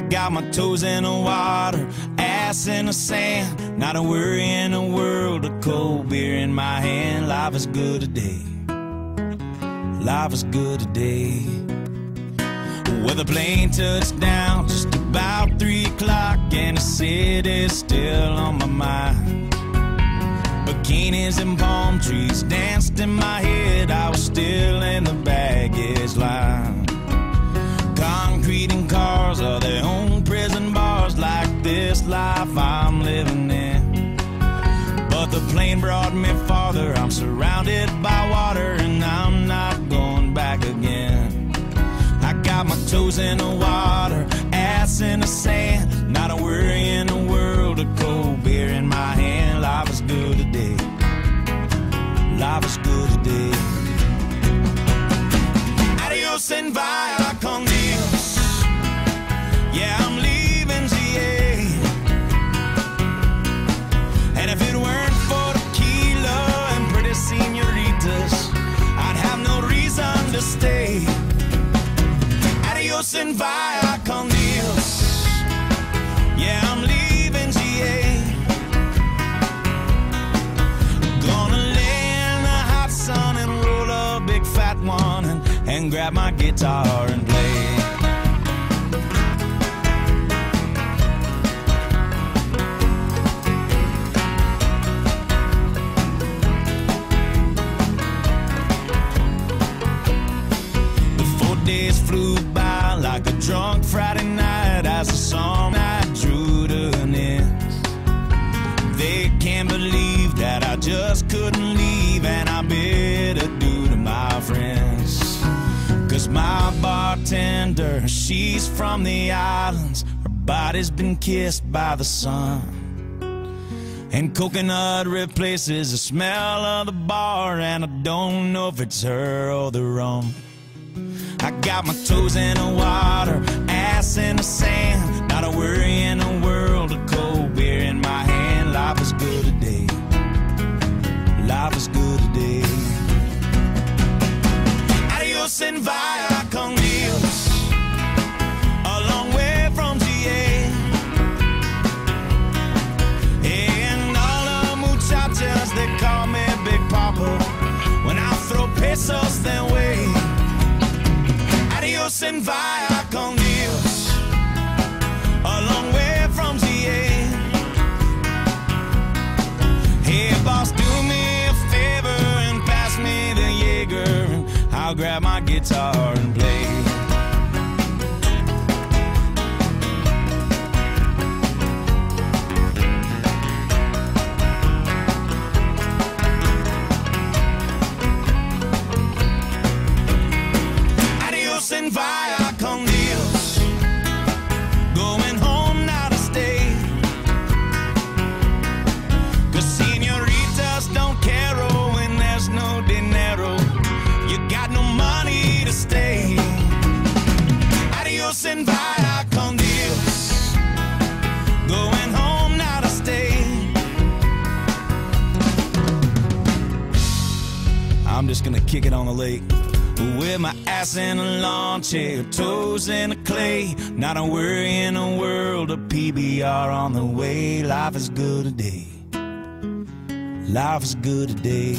got my toes in the water, ass in the sand. Not a worry in the world, a cold beer in my hand. Life is good today. Life is good today. Well, the plane touched down just about three o'clock, and the city's still on my mind. Bikinis and palm trees danced in my head. I was still in the baggage line. I'm living in. But the plane brought me farther. I'm surrounded by water, and I'm not going back again. I got my toes in the water, ass in the sand. Not a worry in the world, a cold beer in my hand. Life is good today. Life is good today. Adios and via And via con Dios. Yeah, I'm leaving GA. Gonna lay in the hot sun and roll a big fat one and, and grab my guitar and play. Can't believe that I just couldn't leave, and I bid adieu to my friends. Cause my bartender, she's from the islands, her body's been kissed by the sun. And coconut replaces the smell of the bar, and I don't know if it's her or the rum. I got my toes in the water, ass in the sand. And via con Dios. A long way from GA. And all the muchachas, they call me Big Papa. When I throw pesos their way. Adios and via con guitar and play. Adios and via con I'm just gonna kick it on the lake. With my ass in a lawn chair, toes in the clay. Not a worry in the world, a PBR on the way. Life is good today. Life is good today.